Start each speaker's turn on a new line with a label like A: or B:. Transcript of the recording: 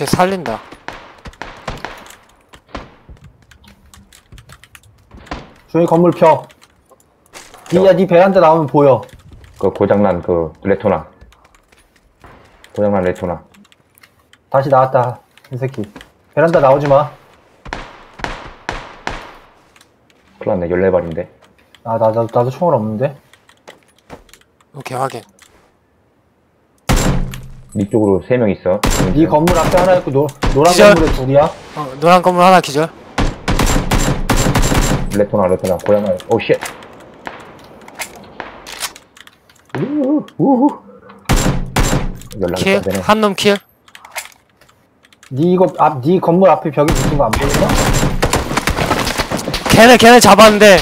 A: 쟤 살린다.
B: 조용히 건물 펴. 니야, 니 베란다 나오면 보여.
C: 그 고장난 그 레토나. 고장난 레토나.
B: 다시 나왔다. 이 새끼. 베란다 나오지 마.
C: 큰일 났네, 14발인데.
B: 아, 나, 나도, 나도 총알 없는데.
A: 오케이, 확인.
C: 니 쪽으로 3명 있어.
B: 니 건물 앞에 하나 있고, 노, 노란
A: 기절.
B: 건물에 둘이야.
A: 어, 노란 건물 하나 기절.
C: 레토나, 레토나, 고장난, 오, shit. 우후, 우후. 연락이
A: kill.
C: 안 되네.
A: 한 놈 kill.
B: 니 이거 앞, 니 건물 앞에 벽에 붙은 거 안 보이나?
A: 걔네, 걔네 잡았는데,